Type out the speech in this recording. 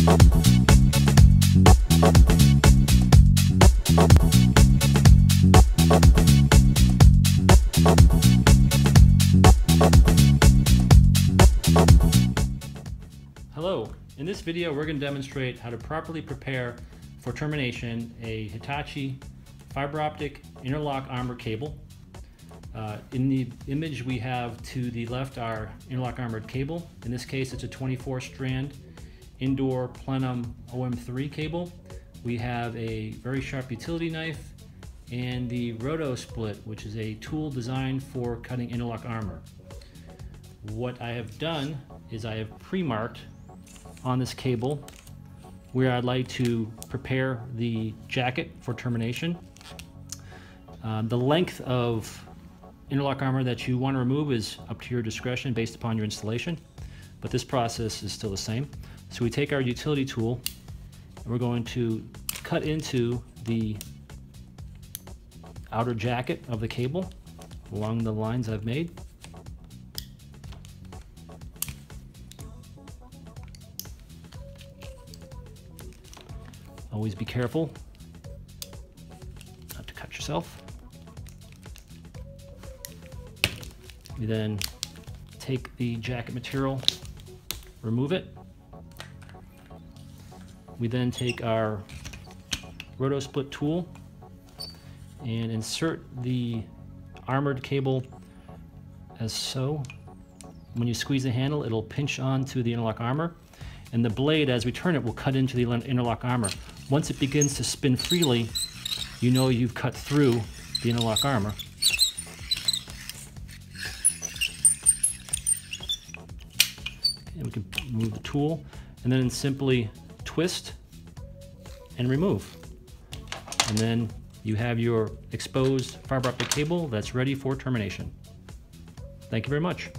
Hello, in this video we're going to demonstrate how to properly prepare for termination a Hitachi fiber optic interlock armor cable. Uh, in the image we have to the left our interlock armored cable. In this case it's a 24 strand indoor plenum OM3 cable. We have a very sharp utility knife and the roto split which is a tool designed for cutting interlock armor. What I have done is I have pre-marked on this cable where I'd like to prepare the jacket for termination. Uh, the length of interlock armor that you want to remove is up to your discretion based upon your installation, but this process is still the same. So we take our utility tool and we're going to cut into the outer jacket of the cable along the lines I've made. Always be careful not to cut yourself. We then take the jacket material, remove it. We then take our roto split tool and insert the armored cable as so. When you squeeze the handle, it'll pinch onto the interlock armor and the blade, as we turn it, will cut into the interlock armor. Once it begins to spin freely, you know you've cut through the interlock armor. And we can move the tool and then simply twist and remove. And then you have your exposed fiber optic cable that's ready for termination. Thank you very much.